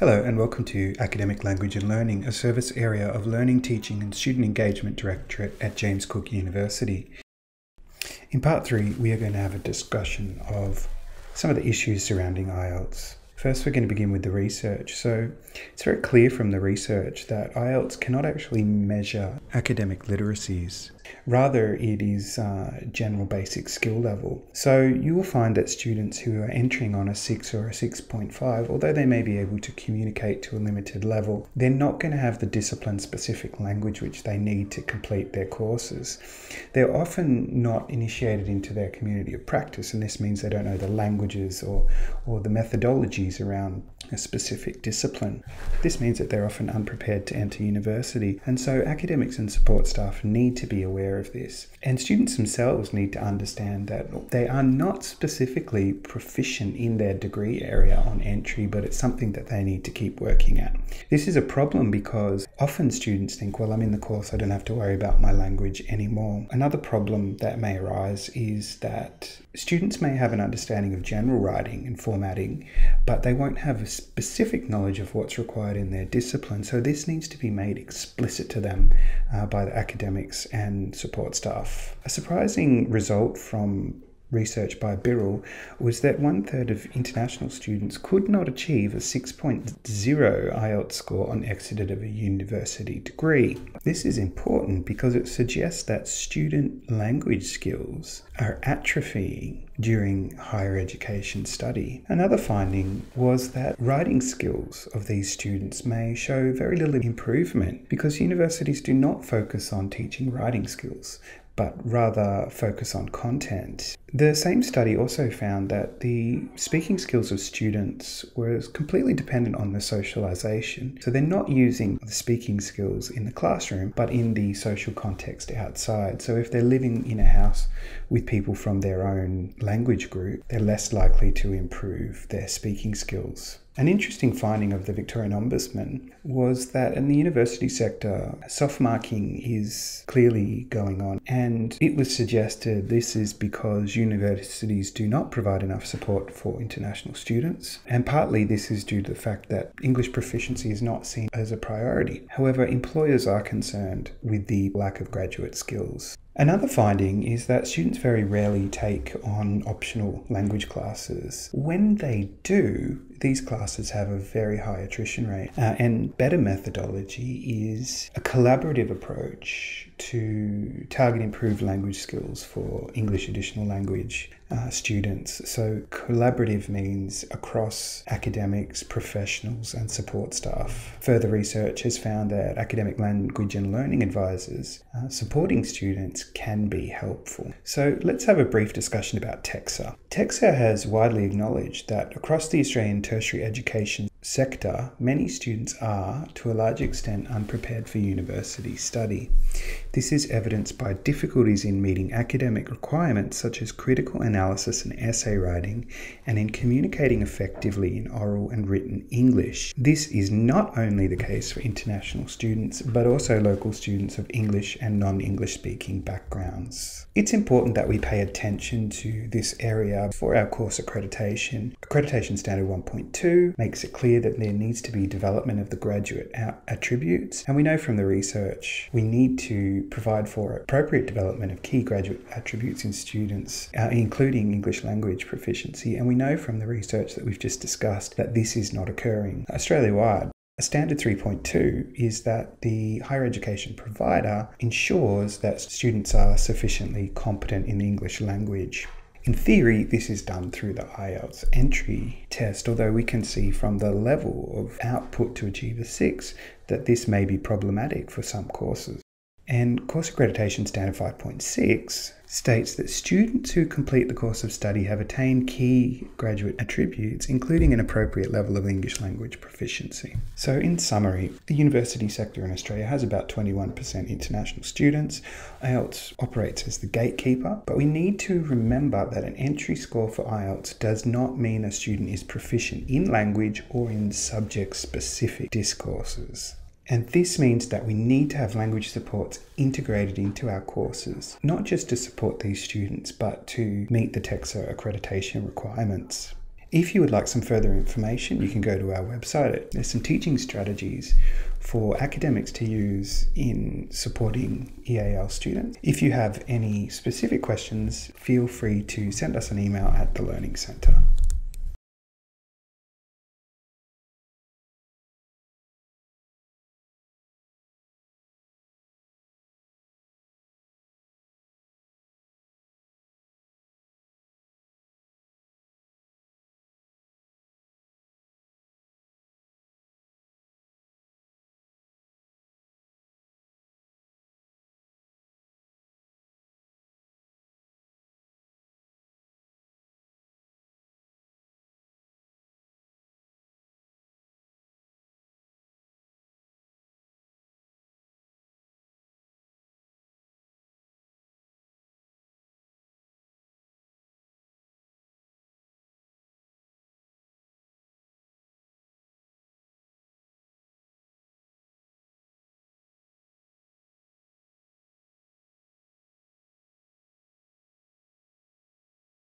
Hello, and welcome to Academic Language and Learning, a service area of Learning, Teaching and Student Engagement Directorate at James Cook University. In part three, we are going to have a discussion of some of the issues surrounding IELTS. First, we're going to begin with the research. So, it's very clear from the research that IELTS cannot actually measure academic literacies. Rather, it is uh, general basic skill level. So, you will find that students who are entering on a 6 or a 6.5, although they may be able to communicate to a limited level, they're not going to have the discipline specific language which they need to complete their courses. They're often not initiated into their community of practice, and this means they don't know the languages or, or the methodologies around a specific discipline. This means that they're often unprepared to enter university, and so academics and support staff need to be aware of this. And students themselves need to understand that they are not specifically proficient in their degree area on entry, but it's something that they need to keep working at. This is a problem because often students think, well, I'm in the course, I don't have to worry about my language anymore. Another problem that may arise is that students may have an understanding of general writing and formatting, but they won't have a specific knowledge of what's required in their discipline. So this needs to be made explicit to them uh, by the academics and support staff. A surprising result from research by Birrell was that one third of international students could not achieve a 6.0 IELTS score on exit of a university degree. This is important because it suggests that student language skills are atrophying during higher education study. Another finding was that writing skills of these students may show very little improvement because universities do not focus on teaching writing skills but rather focus on content. The same study also found that the speaking skills of students was completely dependent on the socialization. So they're not using the speaking skills in the classroom, but in the social context outside. So if they're living in a house with people from their own language group, they're less likely to improve their speaking skills. An interesting finding of the Victorian Ombudsman was that in the university sector, soft marking is clearly going on, and it was suggested this is because universities do not provide enough support for international students, and partly this is due to the fact that English proficiency is not seen as a priority. However, employers are concerned with the lack of graduate skills. Another finding is that students very rarely take on optional language classes. When they do, these classes have a very high attrition rate. Uh, and better methodology is a collaborative approach to target improved language skills for English additional language uh, students. So, collaborative means across academics, professionals, and support staff. Further research has found that academic language and learning advisors uh, supporting students can be helpful. So, let's have a brief discussion about TEQSA. TEQSA has widely acknowledged that across the Australian tertiary education sector, many students are, to a large extent, unprepared for university study. This is evidenced by difficulties in meeting academic requirements such as critical analysis and essay writing, and in communicating effectively in oral and written English. This is not only the case for international students, but also local students of English and non English speaking backgrounds. It's important that we pay attention to this area for our course accreditation. Accreditation Standard 1.2 makes it clear clear that there needs to be development of the graduate attributes. And we know from the research we need to provide for appropriate development of key graduate attributes in students, uh, including English language proficiency. And we know from the research that we've just discussed that this is not occurring Australia wide. A standard 3.2 is that the higher education provider ensures that students are sufficiently competent in the English language. In theory, this is done through the IELTS entry test, although we can see from the level of output to achieve a 6 that this may be problematic for some courses. And Course Accreditation Standard 5.6 states that students who complete the course of study have attained key graduate attributes, including an appropriate level of English language proficiency. So, in summary, the university sector in Australia has about 21% international students. IELTS operates as the gatekeeper, but we need to remember that an entry score for IELTS does not mean a student is proficient in language or in subject specific discourses. And this means that we need to have language supports integrated into our courses, not just to support these students, but to meet the TEQSA accreditation requirements. If you would like some further information, you can go to our website. There's some teaching strategies for academics to use in supporting EAL students. If you have any specific questions, feel free to send us an email at the Learning Centre.